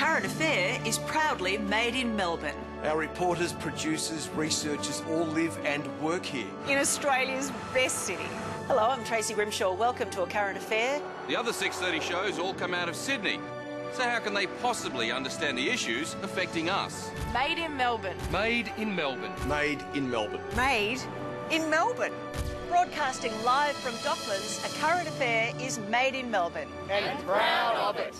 Current Affair is proudly made in Melbourne. Our reporters, producers, researchers all live and work here. In Australia's best city. Hello, I'm Tracy Grimshaw. Welcome to A Current Affair. The other 6.30 shows all come out of Sydney. So how can they possibly understand the issues affecting us? Made in Melbourne. Made in Melbourne. Made in Melbourne. Made in Melbourne. Broadcasting live from Docklands, A Current Affair is made in Melbourne. And proud of it.